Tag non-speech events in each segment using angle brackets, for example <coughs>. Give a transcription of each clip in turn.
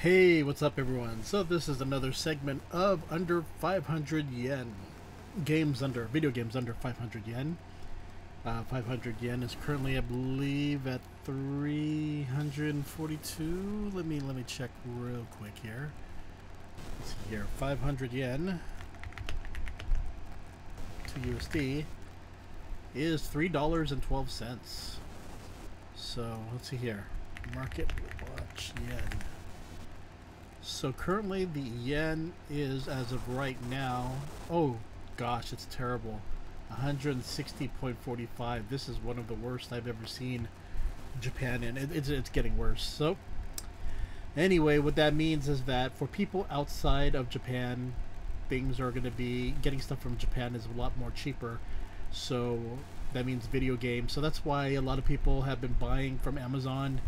Hey, what's up everyone? So this is another segment of under 500 yen. Games under, video games under 500 yen. Uh, 500 yen is currently, I believe, at 342. Let me, let me check real quick here. Let's see here, 500 yen to USD is $3.12. So, let's see here. Market watch yen. So currently the yen is, as of right now, oh gosh, it's terrible. 160.45. This is one of the worst I've ever seen Japan in. It, it's, it's getting worse. So anyway, what that means is that for people outside of Japan, things are going to be, getting stuff from Japan is a lot more cheaper. So that means video games. So that's why a lot of people have been buying from Amazon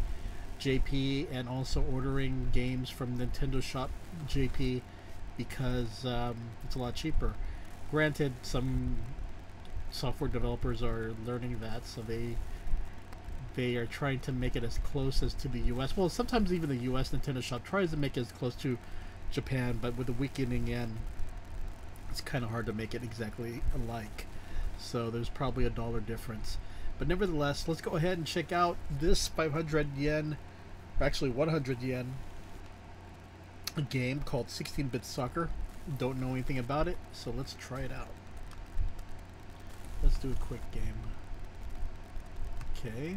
JP and also ordering games from Nintendo Shop JP because um, it's a lot cheaper. Granted, some software developers are learning that, so they they are trying to make it as close as to the U.S. Well, sometimes even the U.S. Nintendo Shop tries to make it as close to Japan, but with the weakening yen, it's kind of hard to make it exactly alike. So there's probably a dollar difference. But nevertheless, let's go ahead and check out this 500 yen actually 100 yen a game called 16-bit soccer. Don't know anything about it so let's try it out. Let's do a quick game. Okay.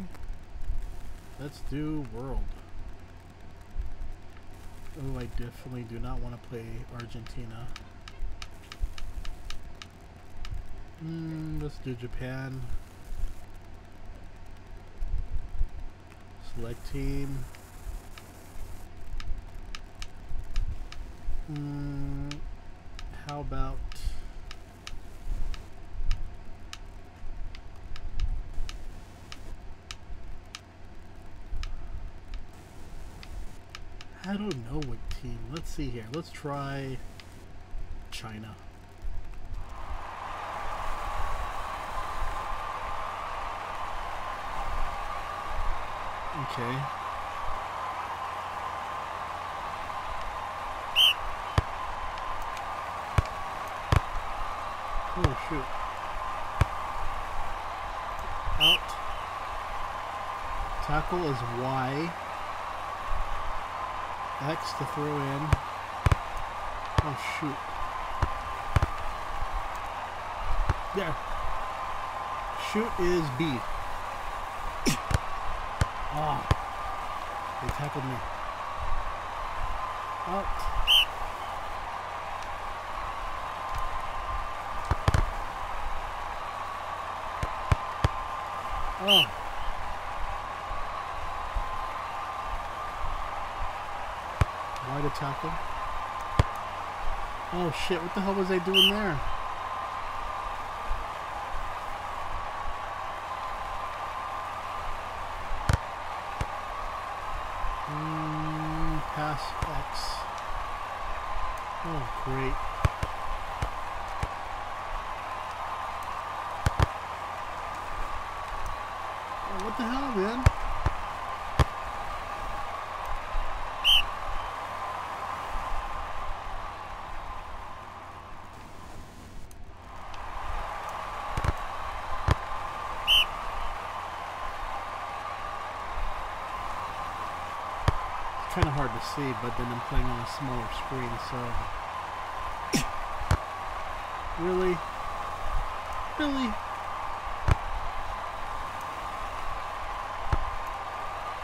Let's do world. Oh I definitely do not want to play Argentina. Mm, let's do Japan. Select team Mm, how about I don't know what team. Let's see here. Let's try China. Okay. Oh shoot. Out. Tackle is Y. X to throw in. Oh shoot. Yeah. Shoot is B. <coughs> Ah. they tackled me. Out. Oh. Wide tackle. Oh shit, what the hell was I doing there? Mm, pass X. Oh, great. What the hell, man? It's kind of hard to see, but then I'm playing on a smaller screen, so... <coughs> really? Really?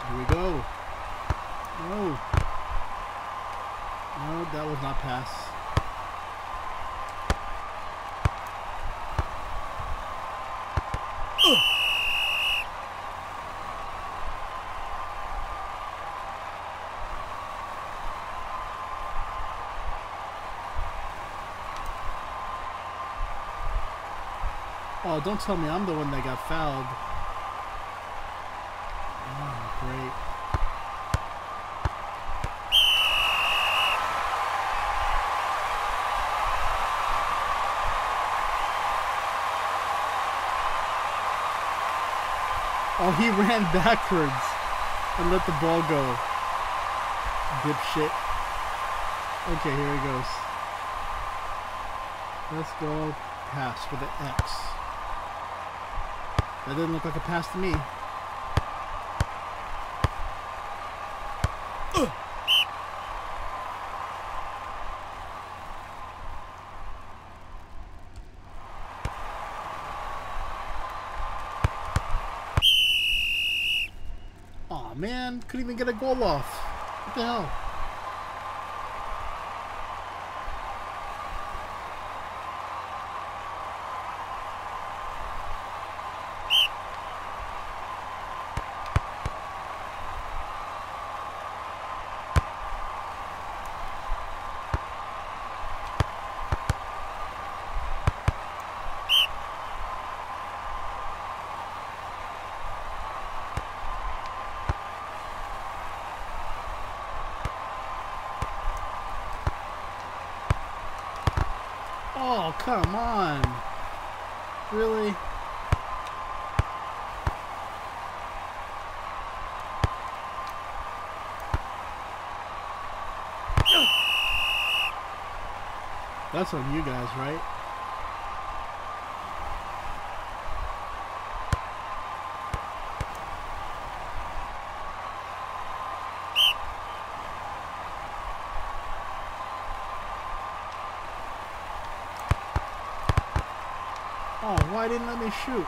Here we go. No. No, that was not pass. Oh, don't tell me I'm the one that got fouled. Oh, great. Oh, he <laughs> ran backwards and let the ball go. dipshit. Okay, here he goes. Let's go pass with the X. That didn't look like a pass to me. Aw, man. Couldn't even get a goal off. What the hell? Oh, come on. Really? That's on you guys, right? Oh, why didn't let me shoot?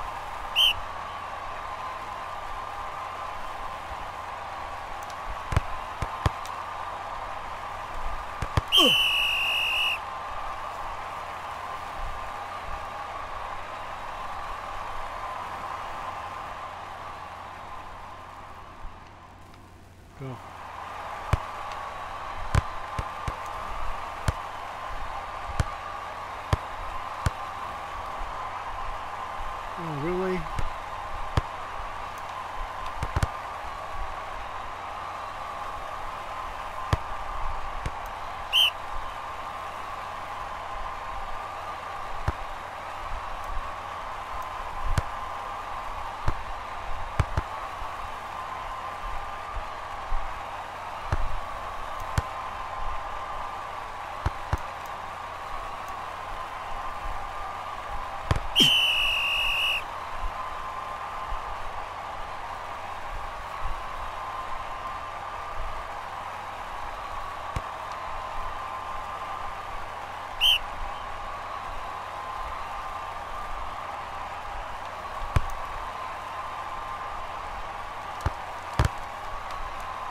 Go. Oh, really?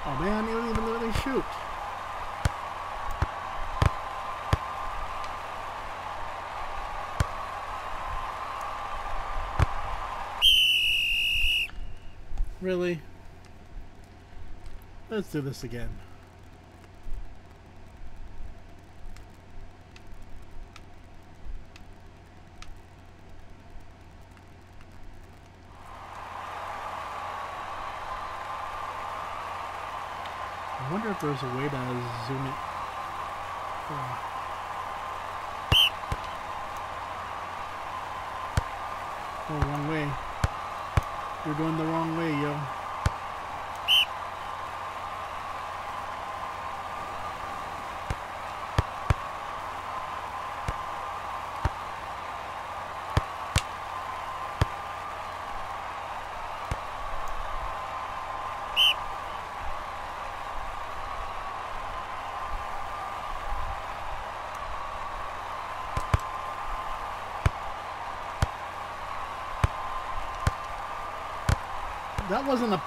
Oh man, he didn't even let they shoot. Really? Let's do this again. There's a way to zoom it. Oh. Oh, wrong way. You're going the wrong way, yo. That wasn't a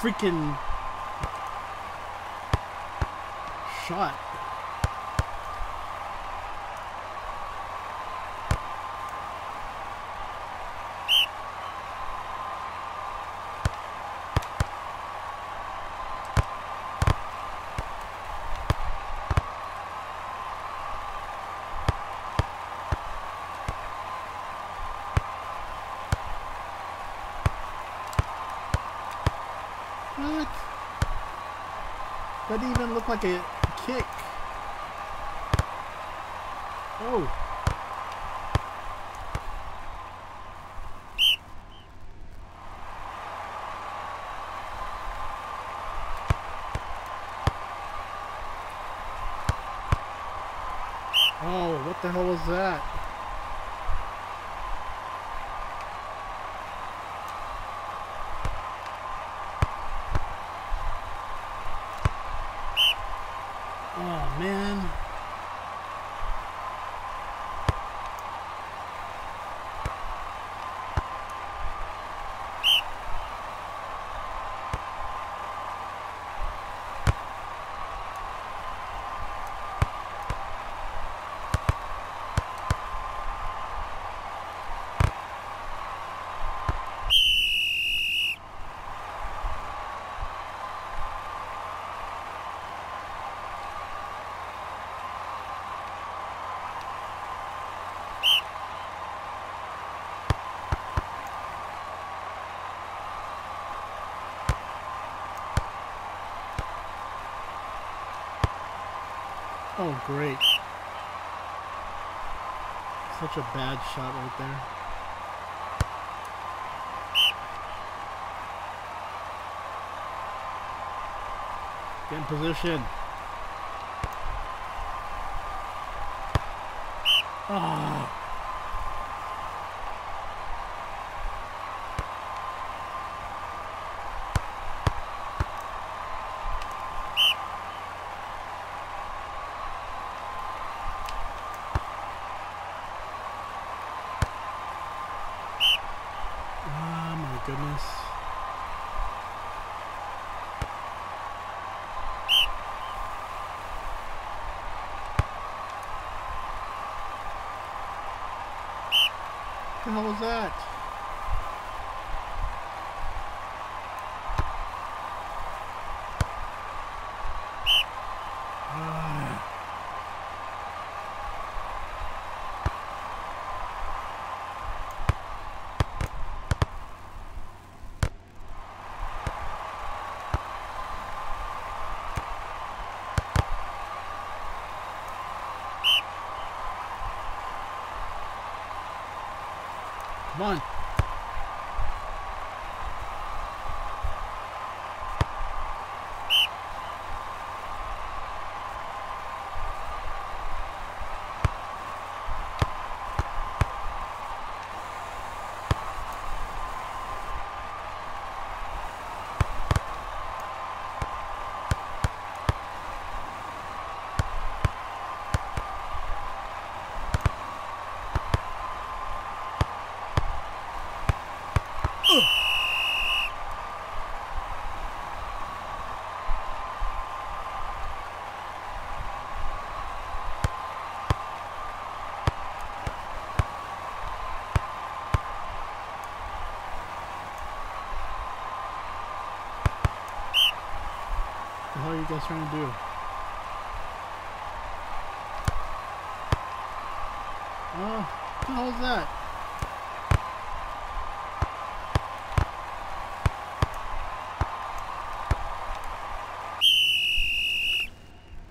freaking shot. That didn't even look like a kick. Oh. Oh, what the hell was that? Man. Oh, great. Such a bad shot right there. Get in position. Ah. Ah, my goodness. Hell was that? Ah. Come What you guys trying to do? Oh, what the hell is that?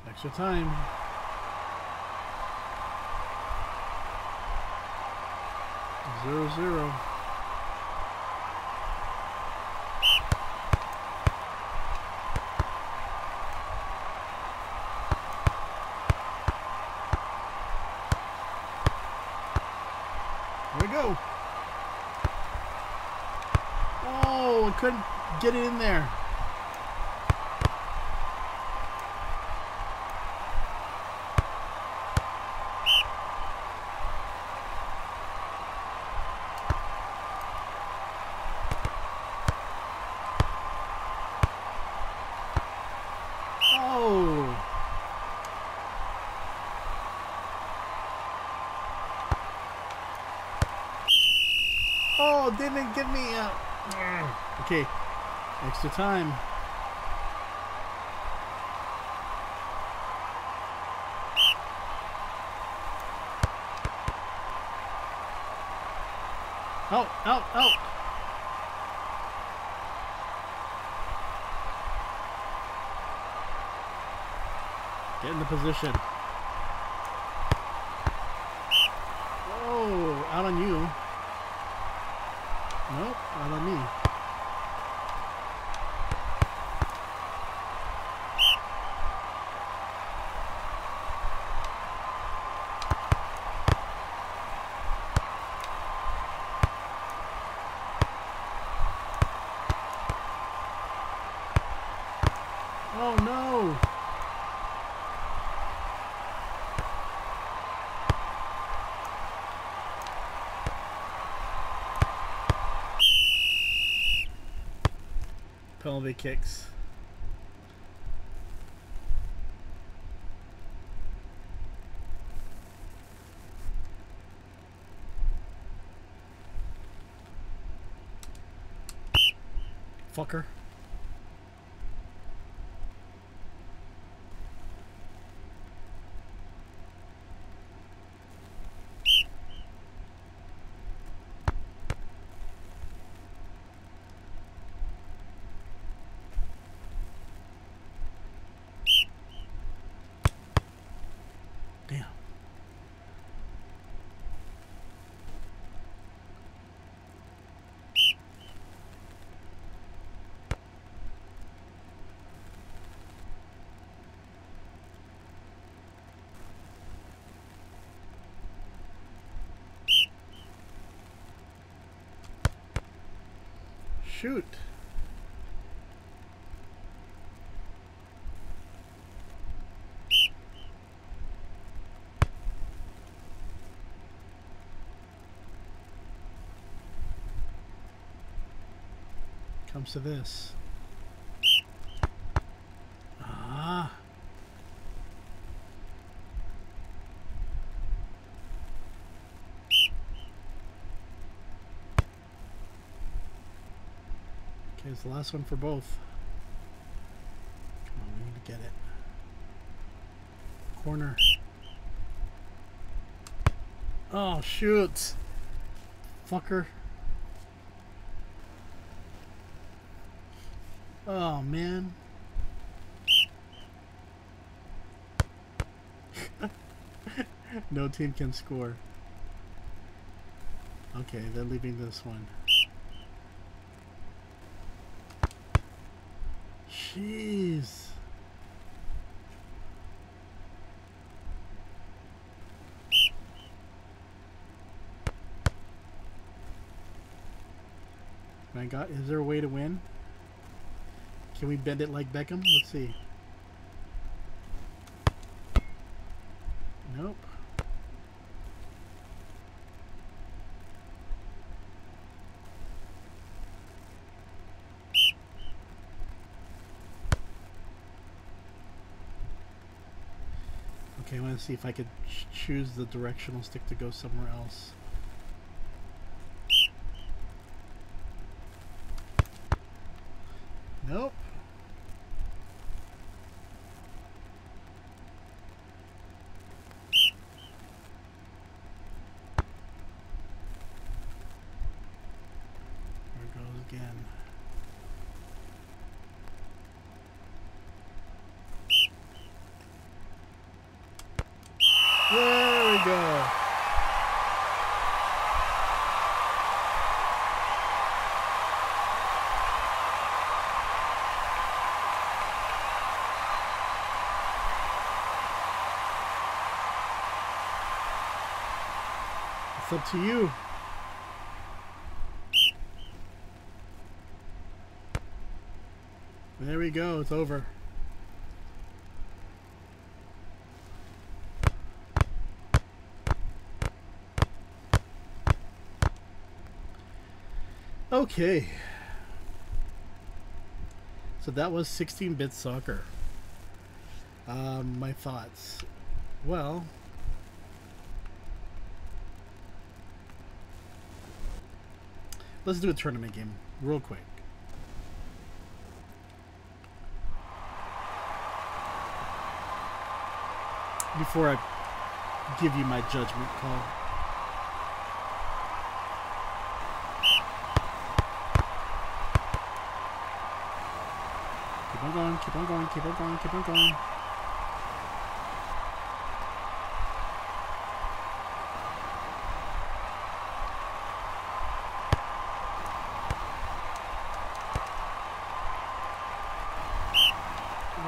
Extra time. Zero zero. Here we go. Oh, I couldn't get it in there. Oh. Oh, didn't give me a... Mm. Okay, extra time. Out, out, out. Get in the position. Oh, out on you. Nope, out on me. Oh no! Penalty kicks. Fucker. Shoot. Comes to this. Ah. Okay, it's the last one for both. Come on, we need to get it. Corner. Oh, shoot. Fucker. Oh, man. <laughs> no team can score. Okay, they're leaving this one. Jeez. My God, is there a way to win? Can we bend it like Beckham? Let's see. Nope. Okay, I want to see if I could ch choose the directional stick to go somewhere else. Nope. There it goes again. There we go. To you. There we go. It's over. Okay. So that was 16-bit soccer. Um, my thoughts. Well, let's do a tournament game real quick. Before I give you my judgment call. Keep on going, keep on going, keep on going, keep on going.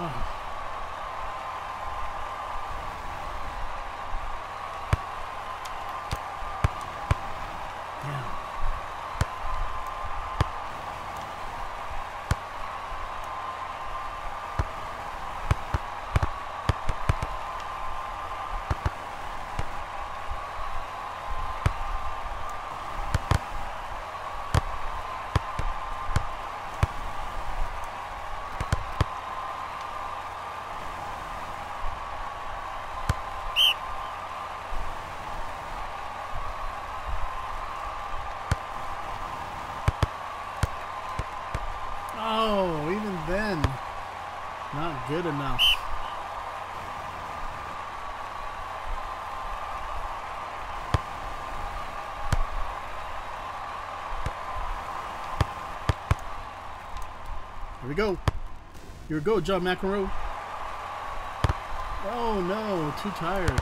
Oh. Damn. Good enough. Here we go. Here we go, John McEnroe. Oh no, too tired.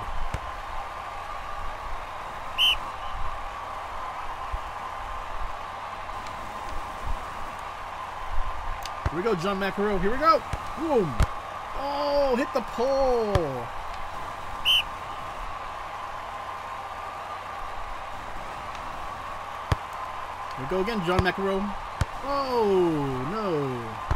Here we go, John McEnroe. Here we go. Boom. Oh, hit the pole. Here we go again, John McEnroe. Oh, no.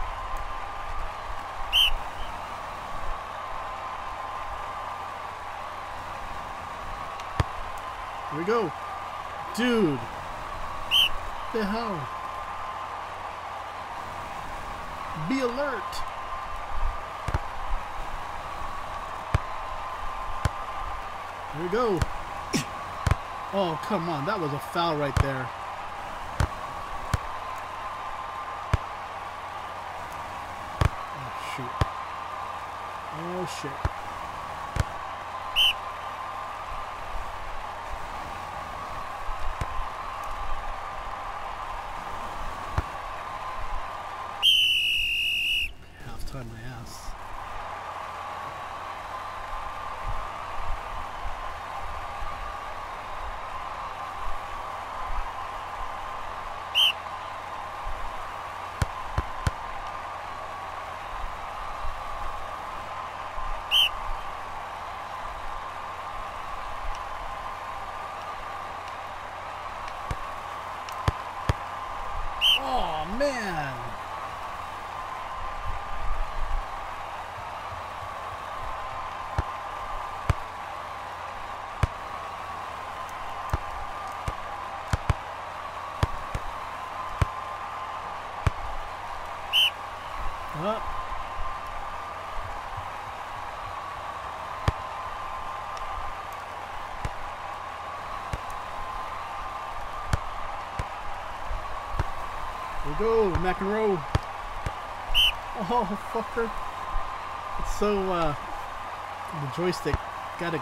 Here we go. Dude. The hell? Be alert. Here we go. <coughs> Oh, come on. That was a foul right there. Oh, shoot. Oh, shit. Halftime my ass. Oh man. Up. Here we go, McEnroe. Oh, fucker. It's so, uh, the joystick got to...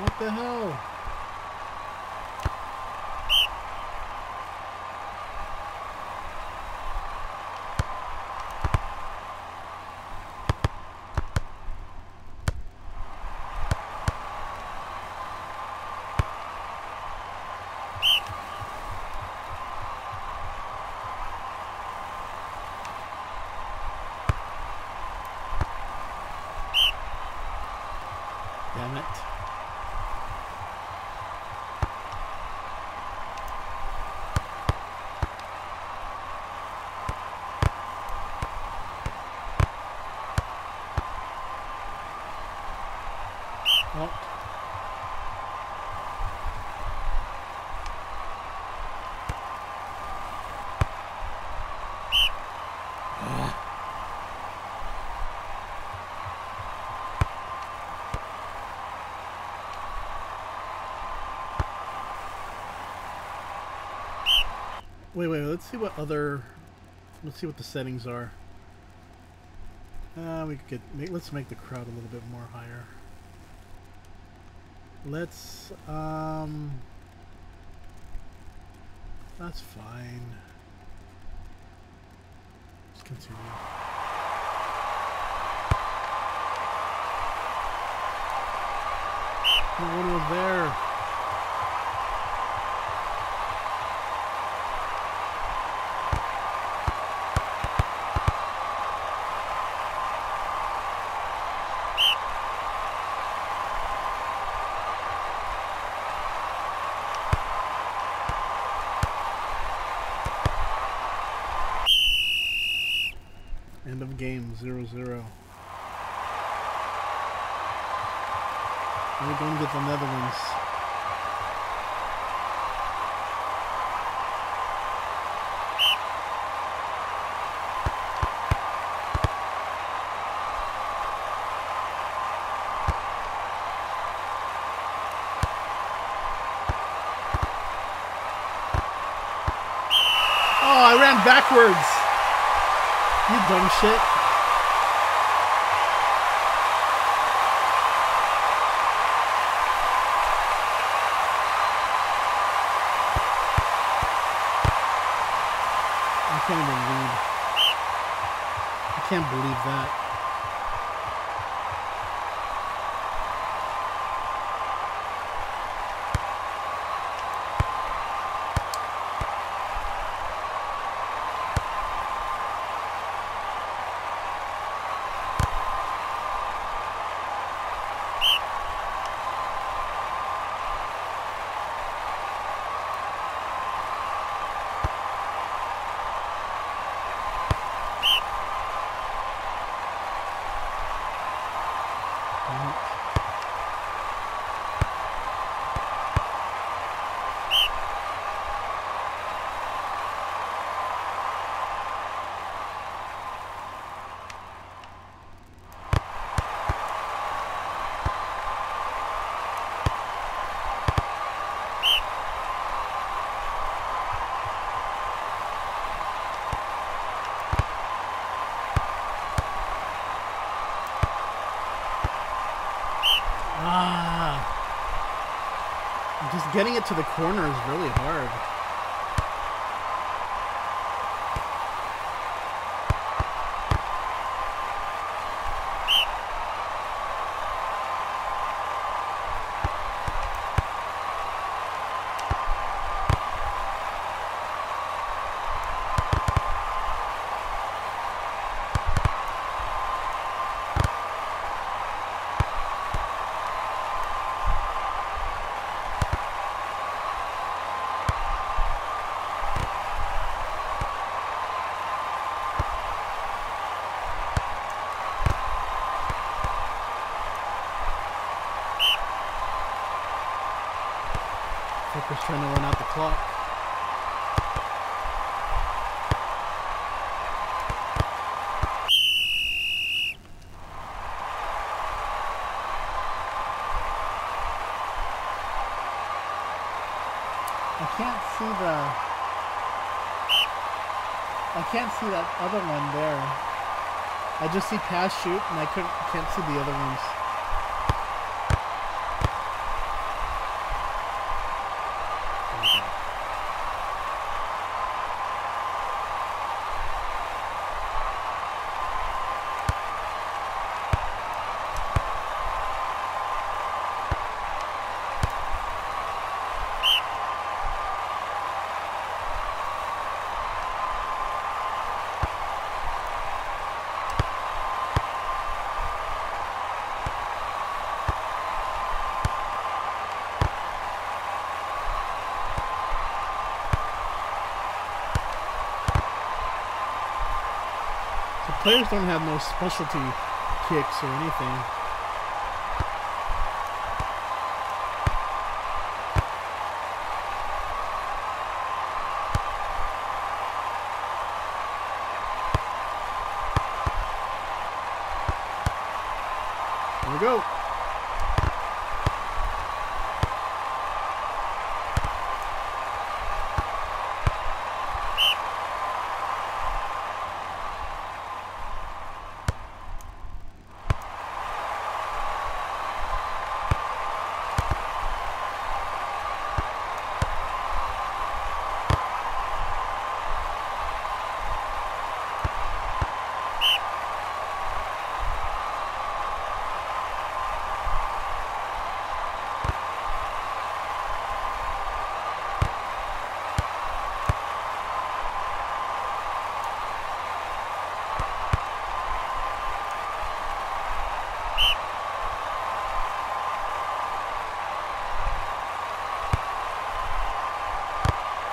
What the hell? Damn it. Oh. Wait, wait, let's see what other, let's see what the settings are. Uh, we could make, let's make the crowd a little bit more higher. Let's, um, that's fine. Let's continue. No one was there. zero. We're going to get the Netherlands. Oh, I ran backwards. You dumb shit. Getting it to the corner is really hard. Trying to run out the clock. I can't see the... I can't see that other one there. I just see pass shoot and I couldn't can't see the other ones. Players don't have no specialty kicks or anything. Here we go.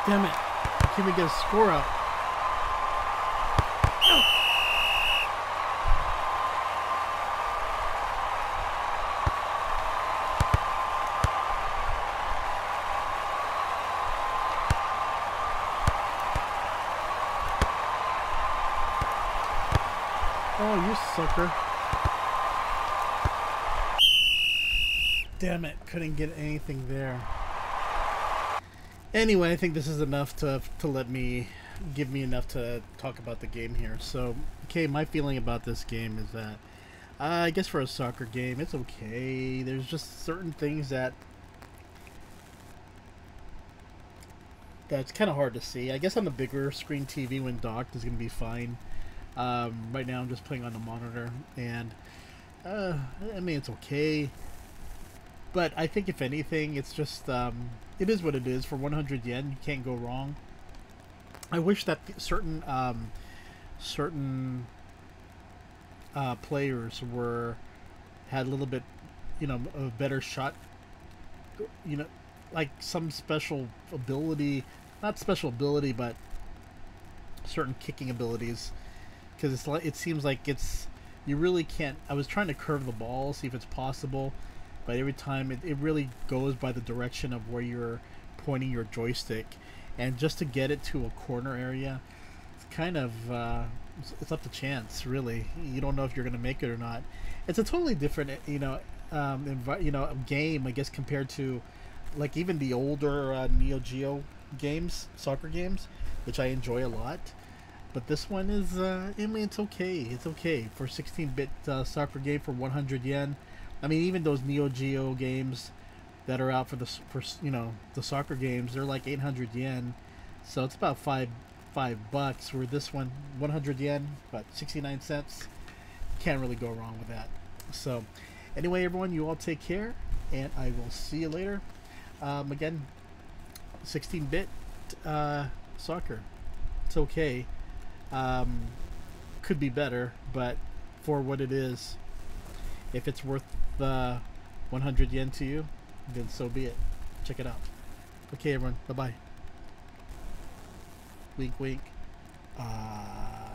Damn it. Can't even get a score out. Oh, you sucker. Damn it, couldn't get anything there. Anyway, I think this is enough to to let me give me enough to talk about the game here. So, okay, my feeling about this game is that uh, I guess for a soccer game, it's okay. There's just certain things that that's kind of hard to see. I guess on the bigger screen TV when docked is going to be fine. Um, right now, I'm just playing on the monitor, and uh, I mean it's okay. But I think if anything, it's just um, it is what it is. For 100 yen, you can't go wrong. I wish that certain um, certain uh, players were had a little bit, you know, a better shot. You know, like some special ability, not special ability, but certain kicking abilities, because it's like it seems like it's you really can't. I was trying to curve the ball, see if it's possible, but every time it, it really goes by the direction of where you're pointing your joystick, and just to get it to a corner area, it's kind of uh, it's up to chance. Really, you don't know if you're going to make it or not. It's a totally different, you know, um, you know, game I guess compared to like even the older uh, Neo Geo games, soccer games, which I enjoy a lot. But this one is, uh, I mean, it's okay. It's okay for 16-bit uh, soccer game for 100 yen. I mean, even those Neo Geo games that are out for the for you know the soccer games, they're like 800 yen. So it's about five five bucks. Where this one, 100 yen, about 69 cents. Can't really go wrong with that. So, anyway, everyone, you all take care, and I will see you later. Um, again, 16-bit uh, soccer. It's okay. Um, could be better, but for what it is, if it's worth the 100 yen to you, then so be it. Check it out. Okay, everyone. Bye bye. Wink, wink. Uh...